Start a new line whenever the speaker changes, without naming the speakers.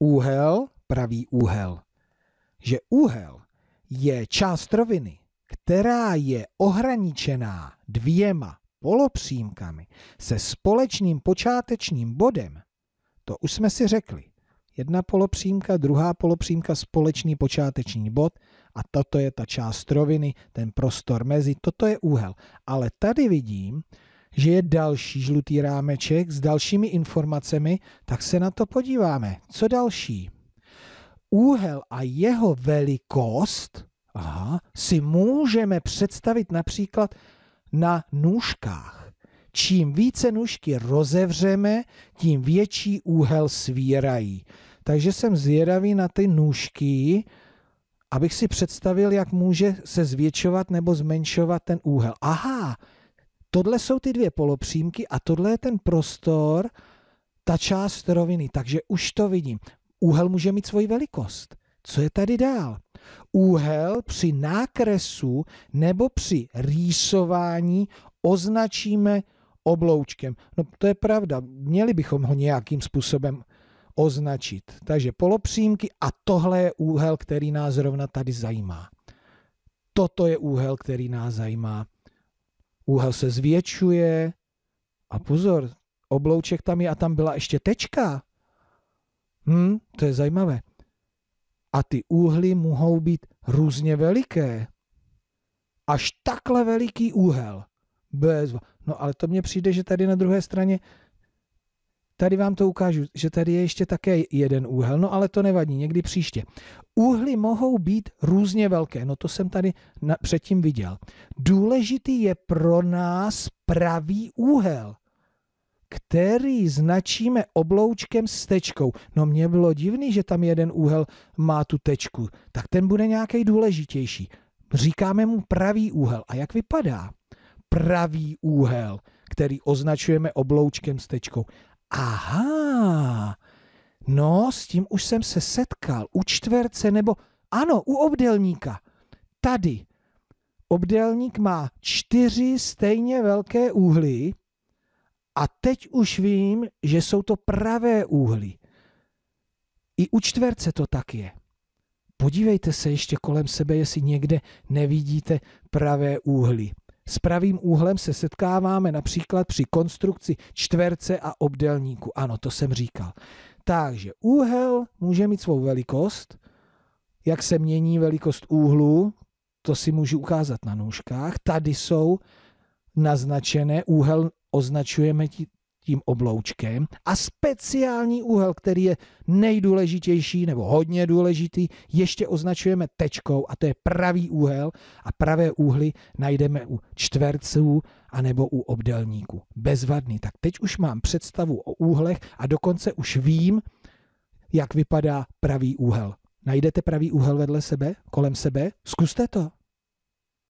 úhel, pravý úhel. Že úhel je část roviny, která je ohraničená dvěma polopřímkami se společným počátečním bodem, to už jsme si řekli. Jedna polopřímka, druhá polopřímka, společný počáteční bod a toto je ta část roviny, ten prostor mezi, toto je úhel. Ale tady vidím, že je další žlutý rámeček s dalšími informacemi, tak se na to podíváme. Co další? Úhel a jeho velikost aha, si můžeme představit například na nůžkách. Čím více nůžky rozevřeme, tím větší úhel svírají. Takže jsem zvědavý na ty nůžky, abych si představil, jak může se zvětšovat nebo zmenšovat ten úhel. Aha, tohle jsou ty dvě polopřímky a tohle je ten prostor, ta část roviny, takže už to vidím. Úhel může mít svoji velikost. Co je tady dál? Úhel při nákresu nebo při rýsování označíme obloučkem. No to je pravda, měli bychom ho nějakým způsobem označit. Takže polopřímky a tohle je úhel, který nás zrovna tady zajímá. Toto je úhel, který nás zajímá. Úhel se zvětšuje a pozor, oblouček tam je a tam byla ještě tečka. Hm, to je zajímavé. A ty úhly mohou být různě veliké. Až takhle veliký úhel. Bez... No ale to mně přijde, že tady na druhé straně Tady vám to ukážu, že tady je ještě také jeden úhel, no ale to nevadí, někdy příště. Úhly mohou být různě velké, no to jsem tady na, předtím viděl. Důležitý je pro nás pravý úhel, který značíme obloučkem s tečkou. No mně bylo divný, že tam jeden úhel má tu tečku, tak ten bude nějaký důležitější. Říkáme mu pravý úhel. A jak vypadá? Pravý úhel, který označujeme obloučkem s tečkou. Aha, no s tím už jsem se setkal. U čtverce nebo, ano, u obdelníka. Tady. Obdelník má čtyři stejně velké úhly a teď už vím, že jsou to pravé úhly. I u čtverce to tak je. Podívejte se ještě kolem sebe, jestli někde nevidíte pravé úhly. S pravým úhlem se setkáváme například při konstrukci čtverce a obdelníku. Ano, to jsem říkal. Takže úhel může mít svou velikost. Jak se mění velikost úhlu, to si můžu ukázat na nůžkách. Tady jsou naznačené, úhel označujeme tím obloučkem a speciální úhel, který je nejdůležitější nebo hodně důležitý, ještě označujeme tečkou a to je pravý úhel a pravé úhly najdeme u čtverců a nebo u obdelníků. Bezvadný. Tak teď už mám představu o úhlech a dokonce už vím, jak vypadá pravý úhel. Najdete pravý úhel vedle sebe, kolem sebe? Zkuste to.